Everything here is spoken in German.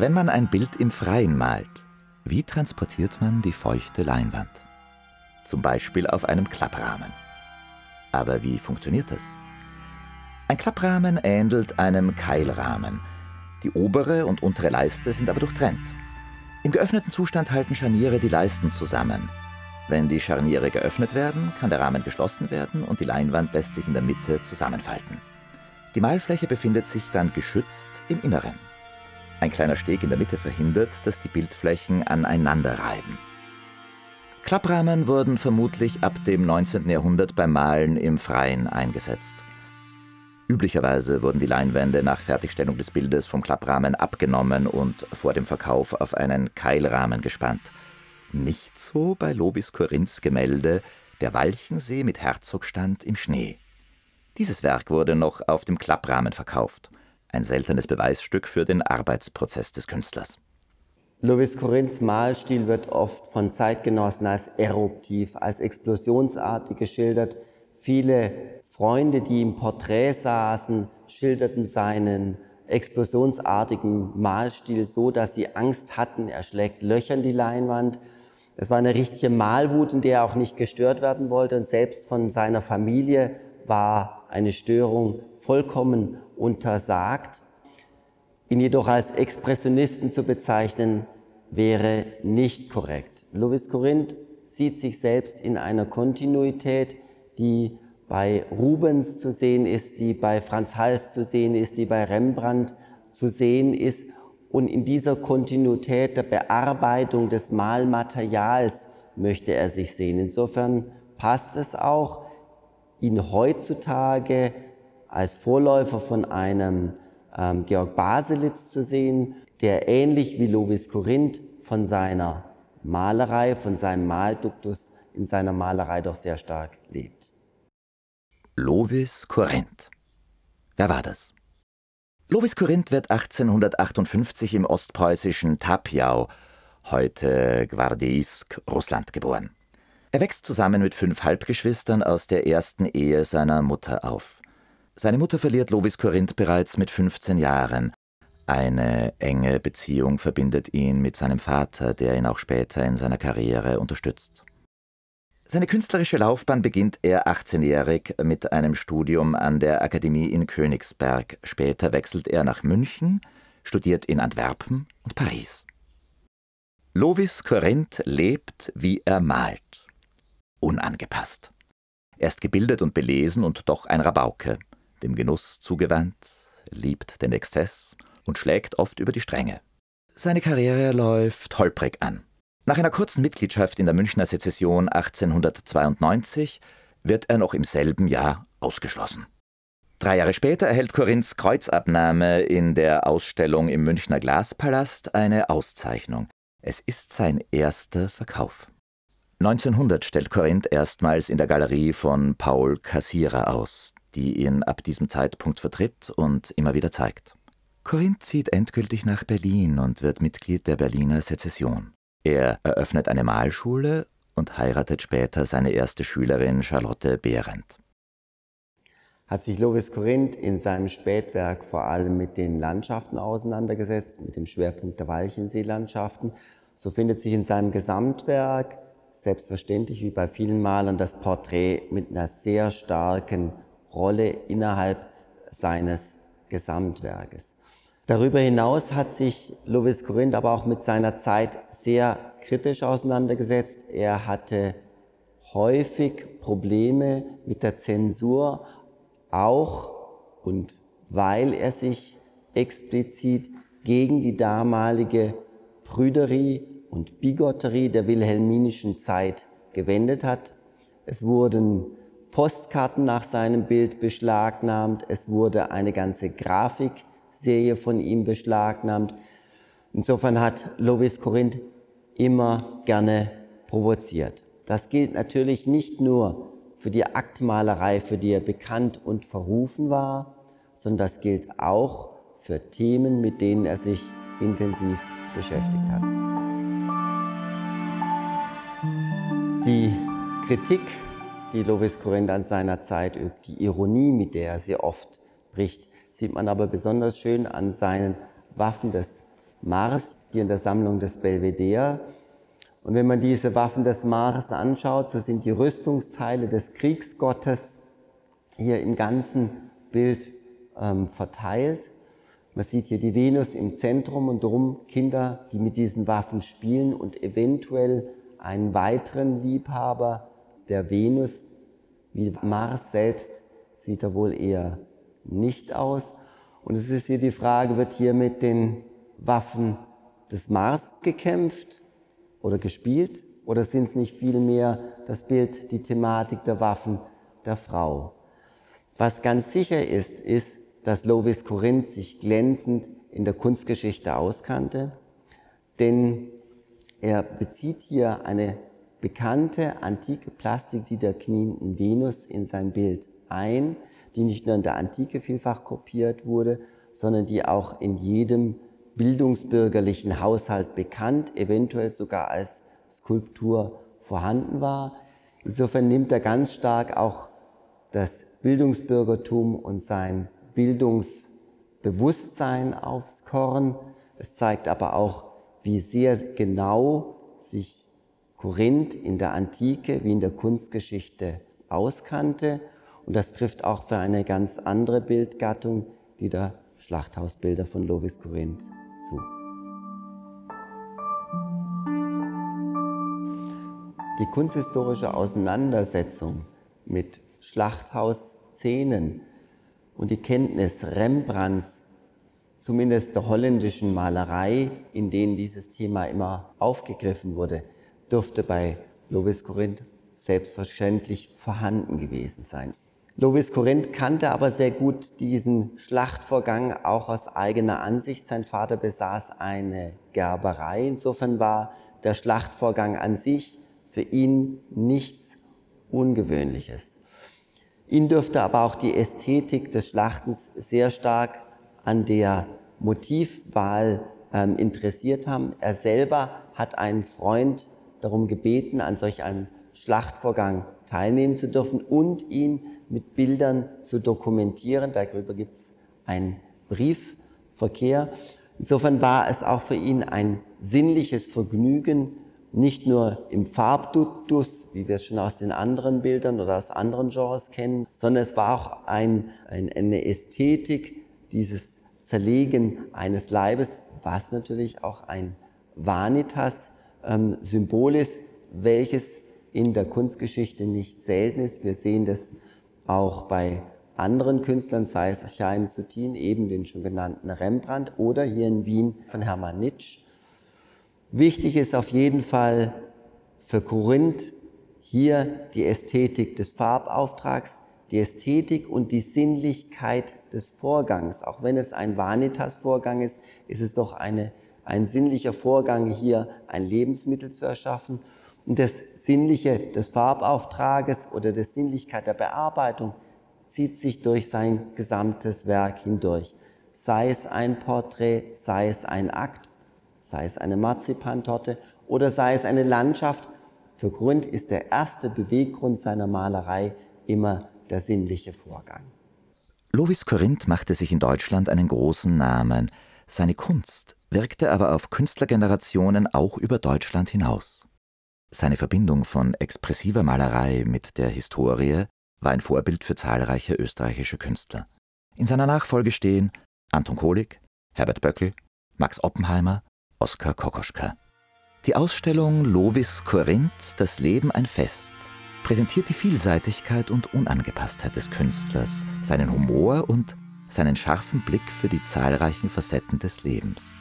Wenn man ein Bild im Freien malt, wie transportiert man die feuchte Leinwand? Zum Beispiel auf einem Klapprahmen. Aber wie funktioniert das? Ein Klapprahmen ähnelt einem Keilrahmen. Die obere und untere Leiste sind aber durchtrennt. Im geöffneten Zustand halten Scharniere die Leisten zusammen. Wenn die Scharniere geöffnet werden, kann der Rahmen geschlossen werden und die Leinwand lässt sich in der Mitte zusammenfalten. Die Malfläche befindet sich dann geschützt im Inneren. Ein kleiner Steg in der Mitte verhindert, dass die Bildflächen aneinander reiben. Klapprahmen wurden vermutlich ab dem 19. Jahrhundert beim Malen im Freien eingesetzt. Üblicherweise wurden die Leinwände nach Fertigstellung des Bildes vom Klapprahmen abgenommen und vor dem Verkauf auf einen Keilrahmen gespannt. Nicht so bei Lobis Korinths Gemälde Der Walchensee mit Herzogstand im Schnee. Dieses Werk wurde noch auf dem Klapprahmen verkauft. Ein seltenes Beweisstück für den Arbeitsprozess des Künstlers. Louis Corinths Malstil wird oft von Zeitgenossen als eruptiv, als explosionsartig geschildert. Viele Freunde, die im Porträt saßen, schilderten seinen explosionsartigen Malstil so, dass sie Angst hatten, er schlägt Löcher in die Leinwand. Es war eine richtige Malwut, in der er auch nicht gestört werden wollte. Und selbst von seiner Familie war eine Störung vollkommen untersagt. Ihn jedoch als Expressionisten zu bezeichnen, wäre nicht korrekt. Louis Corinth sieht sich selbst in einer Kontinuität, die bei Rubens zu sehen ist, die bei Franz Hals zu sehen ist, die bei Rembrandt zu sehen ist und in dieser Kontinuität der Bearbeitung des Malmaterials möchte er sich sehen. Insofern passt es auch, ihn heutzutage als Vorläufer von einem ähm, Georg Baselitz zu sehen, der ähnlich wie Lovis Corinth von seiner Malerei, von seinem Malduktus in seiner Malerei doch sehr stark lebt. Lovis Corinth. Wer war das? Lovis Corinth wird 1858 im ostpreußischen Tapjau, heute Gwardeisk, Russland, geboren. Er wächst zusammen mit fünf Halbgeschwistern aus der ersten Ehe seiner Mutter auf. Seine Mutter verliert Lovis Corinth bereits mit 15 Jahren. Eine enge Beziehung verbindet ihn mit seinem Vater, der ihn auch später in seiner Karriere unterstützt. Seine künstlerische Laufbahn beginnt er 18-jährig mit einem Studium an der Akademie in Königsberg. Später wechselt er nach München, studiert in Antwerpen und Paris. Lovis Corinth lebt, wie er malt. Unangepasst. Er ist gebildet und belesen und doch ein Rabauke, dem Genuss zugewandt, liebt den Exzess und schlägt oft über die Stränge. Seine Karriere läuft holprig an. Nach einer kurzen Mitgliedschaft in der Münchner Sezession 1892 wird er noch im selben Jahr ausgeschlossen. Drei Jahre später erhält Korinths Kreuzabnahme in der Ausstellung im Münchner Glaspalast eine Auszeichnung. Es ist sein erster Verkauf. 1900 stellt Korinth erstmals in der Galerie von Paul Cassirer aus, die ihn ab diesem Zeitpunkt vertritt und immer wieder zeigt. Korinth zieht endgültig nach Berlin und wird Mitglied der Berliner Sezession. Er eröffnet eine Malschule und heiratet später seine erste Schülerin Charlotte Behrendt. Hat sich Lovis Corinth in seinem Spätwerk vor allem mit den Landschaften auseinandergesetzt, mit dem Schwerpunkt der Walchenseelandschaften. So findet sich in seinem Gesamtwerk selbstverständlich wie bei vielen Malern das Porträt mit einer sehr starken Rolle innerhalb seines Gesamtwerkes. Darüber hinaus hat sich Louis Corinth aber auch mit seiner Zeit sehr kritisch auseinandergesetzt. Er hatte häufig Probleme mit der Zensur, auch und weil er sich explizit gegen die damalige Prüderie und Bigotterie der wilhelminischen Zeit gewendet hat. Es wurden Postkarten nach seinem Bild beschlagnahmt, es wurde eine ganze Grafik Serie von ihm beschlagnahmt. Insofern hat Lovis Corinth immer gerne provoziert. Das gilt natürlich nicht nur für die Aktmalerei, für die er bekannt und verrufen war, sondern das gilt auch für Themen, mit denen er sich intensiv beschäftigt hat. Die Kritik, die Lovis Corinth an seiner Zeit übt, die Ironie, mit der er sehr oft bricht, sieht man aber besonders schön an seinen Waffen des Mars hier in der Sammlung des Belvedere. Und wenn man diese Waffen des Mars anschaut, so sind die Rüstungsteile des Kriegsgottes hier im ganzen Bild ähm, verteilt. Man sieht hier die Venus im Zentrum und darum Kinder, die mit diesen Waffen spielen und eventuell einen weiteren Liebhaber der Venus, wie Mars selbst, sieht er wohl eher nicht aus. Und es ist hier die Frage, wird hier mit den Waffen des Mars gekämpft oder gespielt? Oder sind es nicht vielmehr das Bild, die Thematik der Waffen der Frau? Was ganz sicher ist, ist, dass Lovis Corinth sich glänzend in der Kunstgeschichte auskannte, denn er bezieht hier eine bekannte antike Plastik, die der knienden Venus in sein Bild ein, die nicht nur in der Antike vielfach kopiert wurde, sondern die auch in jedem bildungsbürgerlichen Haushalt bekannt, eventuell sogar als Skulptur vorhanden war. Insofern nimmt er ganz stark auch das Bildungsbürgertum und sein Bildungsbewusstsein aufs Korn. Es zeigt aber auch, wie sehr genau sich Korinth in der Antike wie in der Kunstgeschichte auskannte. Und das trifft auch für eine ganz andere Bildgattung, die der Schlachthausbilder von Lovis Korinth zu. Die kunsthistorische Auseinandersetzung mit Schlachthausszenen und die Kenntnis Rembrandts, zumindest der holländischen Malerei, in denen dieses Thema immer aufgegriffen wurde, dürfte bei Lovis Corinth selbstverständlich vorhanden gewesen sein. Lovis Corinth kannte aber sehr gut diesen Schlachtvorgang auch aus eigener Ansicht. Sein Vater besaß eine Gerberei. Insofern war der Schlachtvorgang an sich für ihn nichts Ungewöhnliches. Ihn dürfte aber auch die Ästhetik des Schlachtens sehr stark an der Motivwahl ähm, interessiert haben. Er selber hat einen Freund darum gebeten, an solch einem Schlachtvorgang teilnehmen zu dürfen und ihn mit Bildern zu dokumentieren. Darüber gibt es einen Briefverkehr. Insofern war es auch für ihn ein sinnliches Vergnügen, nicht nur im Farbduktus, wie wir es schon aus den anderen Bildern oder aus anderen Genres kennen, sondern es war auch ein, ein, eine Ästhetik, dieses Zerlegen eines Leibes, was natürlich auch ein Vanitas-Symbol ähm, ist, welches in der Kunstgeschichte nicht selten ist. Wir sehen das auch bei anderen Künstlern, sei es Chaim Sutin, eben den schon genannten Rembrandt oder hier in Wien von Hermann Nitsch. Wichtig ist auf jeden Fall für Korinth hier die Ästhetik des Farbauftrags, die Ästhetik und die Sinnlichkeit des Vorgangs. Auch wenn es ein Vanitas-Vorgang ist, ist es doch eine, ein sinnlicher Vorgang, hier ein Lebensmittel zu erschaffen. Und das Sinnliche des Farbauftrages oder der Sinnlichkeit der Bearbeitung zieht sich durch sein gesamtes Werk hindurch. Sei es ein Porträt, sei es ein Akt, sei es eine Marzipantorte oder sei es eine Landschaft. Für Grund ist der erste Beweggrund seiner Malerei immer der sinnliche Vorgang. Lovis Corinth machte sich in Deutschland einen großen Namen. Seine Kunst wirkte aber auf Künstlergenerationen auch über Deutschland hinaus. Seine Verbindung von expressiver Malerei mit der Historie war ein Vorbild für zahlreiche österreichische Künstler. In seiner Nachfolge stehen Anton Kohlig, Herbert Böckel, Max Oppenheimer, Oskar Kokoschka. Die Ausstellung Lovis Corinth, das Leben ein Fest, präsentiert die Vielseitigkeit und Unangepasstheit des Künstlers, seinen Humor und seinen scharfen Blick für die zahlreichen Facetten des Lebens.